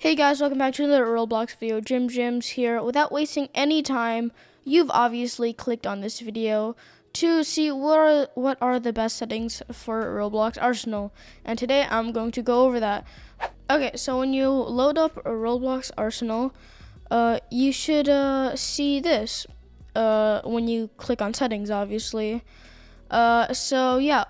Hey guys, welcome back to another Roblox video. JimJamZZ here. Without wasting any time, you've obviously clicked on this video to see what are, what are the best settings for Roblox Arsenal. And today I'm going to go over that. Okay, so when you load up a Roblox Arsenal, uh, you should uh, see this uh, when you click on settings, obviously. Uh, so yeah,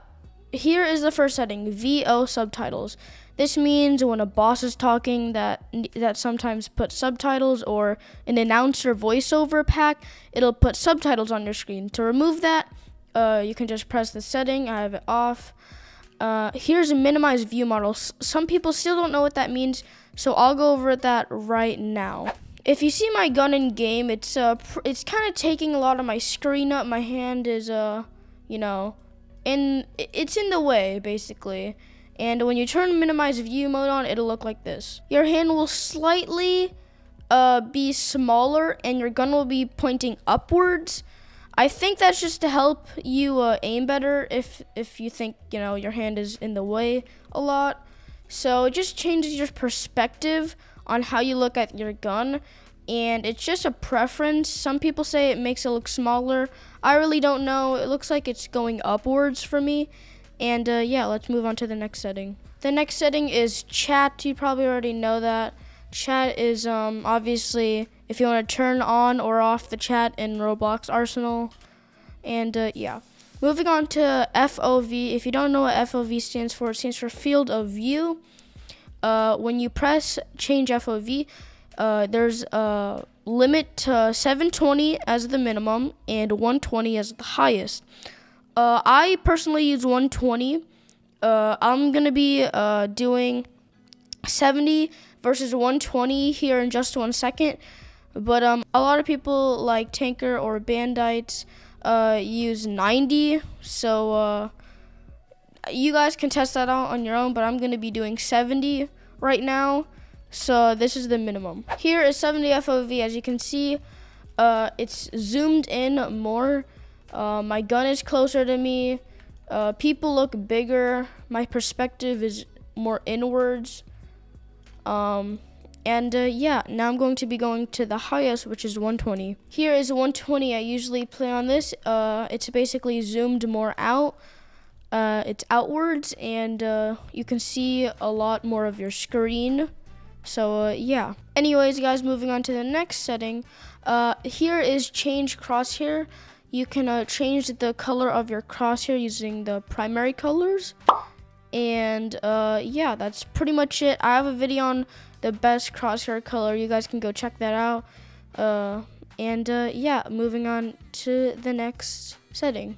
here is the first setting, VO subtitles. This means when a boss is talking that that sometimes puts subtitles or an announcer voiceover pack, it'll put subtitles on your screen. To remove that, uh, you can just press the setting. I have it off. Uh, here's a minimize view model. S some people still don't know what that means, so I'll go over that right now. If you see my gun in game, it's uh, it's kind of taking a lot of my screen up. My hand is uh, you know, in it's in the way basically. And when you turn minimize view mode on, it'll look like this. Your hand will slightly uh, be smaller and your gun will be pointing upwards. I think that's just to help you uh, aim better if, if you think, you know, your hand is in the way a lot. So it just changes your perspective on how you look at your gun. And it's just a preference. Some people say it makes it look smaller. I really don't know. It looks like it's going upwards for me. And uh, yeah, let's move on to the next setting. The next setting is chat. You probably already know that. Chat is um, obviously if you want to turn on or off the chat in Roblox Arsenal. And uh, yeah. Moving on to FOV. If you don't know what FOV stands for, it stands for field of view. Uh, when you press change FOV, uh, there's a limit to 720 as the minimum and 120 as the highest. Uh, I personally use 120. Uh, I'm gonna be uh, doing 70 versus 120 here in just one second. But um, a lot of people like Tanqr or Bandites uh, use 90. So uh, you guys can test that out on your own. But I'm gonna be doing 70 right now. So this is the minimum. Here is 70 FOV. As you can see, uh, it's zoomed in more. Uh, my gun is closer to me. Uh, people look bigger. My perspective is more inwards. Um, and uh, yeah, now I'm going to be going to the highest, which is 120. Here is 120. I usually play on this. Uh, it's basically zoomed more out. Uh, it's outwards, and uh, you can see a lot more of your screen. So uh, yeah. Anyways, guys, moving on to the next setting. Uh, here is change crosshair you can uh, change the color of your crosshair using the primary colors. And uh, yeah, that's pretty much it. I have a video on the best crosshair color. You guys can go check that out. Uh, and uh, yeah, moving on to the next setting.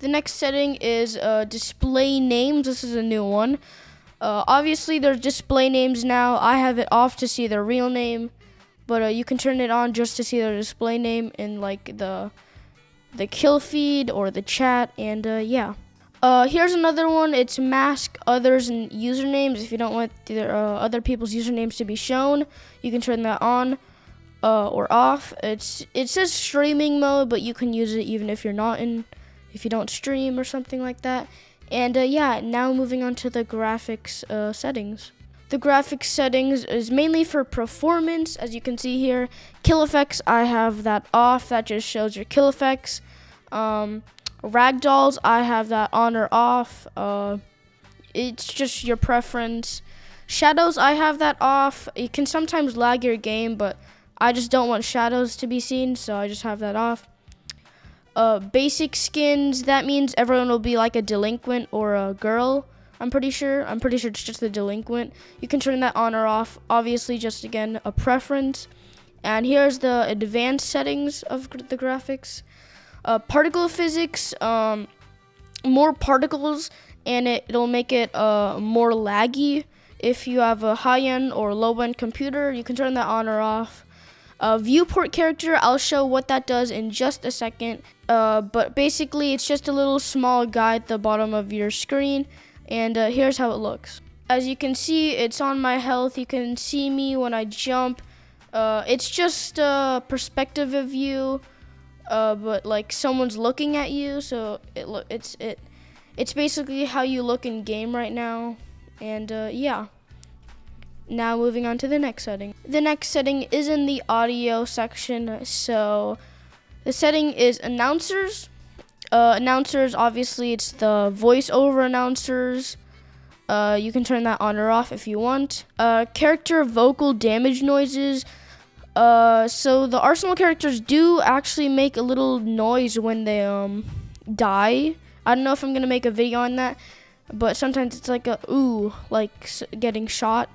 The next setting is uh, display names. This is a new one. Uh, obviously, there's display names now. I have it off to see their real name, but you can turn it on just to see their display name in like the the kill feed or the chat, and uh, yeah. Uh, here's another one. It's mask others and usernames. If you don't want the, uh, other people's usernames to be shown, you can turn that on uh, or off. It's it says streaming mode, but you can use it even if you're not in, if you don't stream or something like that. And uh, yeah, now moving on to the graphics uh, settings. The graphics settings is mainly for performance, as you can see here. Kill effects, I have that off. That just shows your kill effects. Um, ragdolls, I have that on or off. Uh, it's just your preference. Shadows, I have that off. It can sometimes lag your game, but I just don't want shadows to be seen, so I just have that off. Uh, basic skins, that means everyone will be like a delinquent or a girl. I'm pretty sure. I'm pretty sure it's just the delinquent. You can turn that on or off. Obviously, just again, a preference. And here's the advanced settings of the graphics. Uh, particle physics, um, more particles, and it, it'll make it uh, more laggy. If you have a high-end or low-end computer, you can turn that on or off. Uh, viewport character, I'll show what that does in just a second. Uh, but basically, it's just a little small guy at the bottom of your screen and uh, here's how it looks. As you can see, it's on my health. You can see me when I jump. Uh, it's just a perspective of you, uh, but like someone's looking at you. So it lo- it's it it's basically how you look in game right now, and uh, yeah. Now moving on to the next setting. The next setting is in the audio section. So the setting is announcers. Uh, announcers, obviously, it's the voiceover announcers. Uh, you can turn that on or off if you want. Uh, character vocal damage noises. Uh, so the Arsenal characters do actually make a little noise when they um die. I don't know if I'm gonna make a video on that, but sometimes it's like a ooh, like getting shot,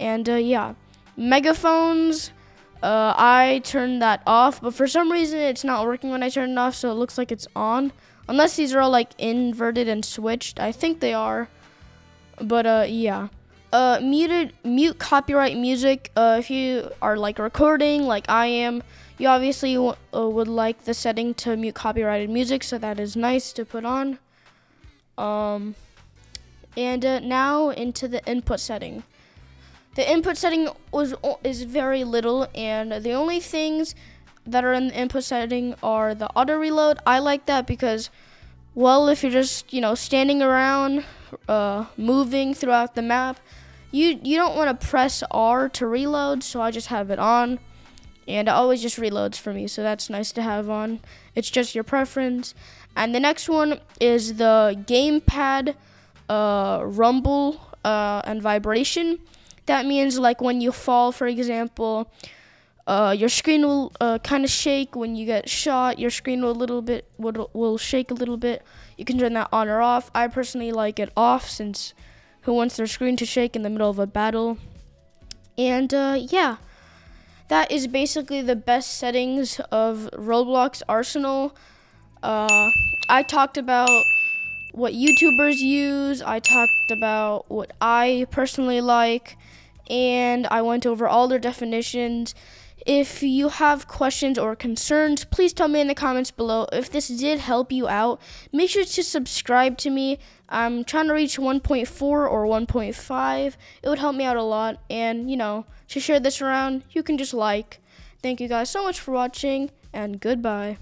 and uh, yeah, megaphones. Uh, I turned that off, but for some reason it's not working when I turn it off, so it looks like it's on. Unless these are all like inverted and switched. I think they are. But uh, yeah. Uh, muted, mute copyright music. Uh, if you are like recording, like I am, you obviously uh, would like the setting to mute copyrighted music, so that is nice to put on. Um, and uh, now into the input setting. The input setting was is very little, and the only things that are in the input setting are the auto reload. I like that because, well, if you're just you know standing around, uh, moving throughout the map, you you don't want to press R to reload. So I just have it on, and it always just reloads for me. So that's nice to have on. It's just your preference. And the next one is the gamepad uh, rumble uh, and vibration. That means like when you fall, for example, uh, your screen will uh, kind of shake when you get shot. Your screen will a little bit will, will shake a little bit. You can turn that on or off. I personally like it off since who wants their screen to shake in the middle of a battle? And uh, yeah, that is basically the best settings of Roblox Arsenal. Uh, I talked about what YouTubers use. I talked about what I personally like and I went over all their definitions. If you have questions or concerns, please tell me in the comments below. If this did help you out, make sure to subscribe to me. I'm trying to reach 1.4 or 1.5. It would help me out a lot. And, you know, to share this around, you can just like. Thank you guys so much for watching, and goodbye.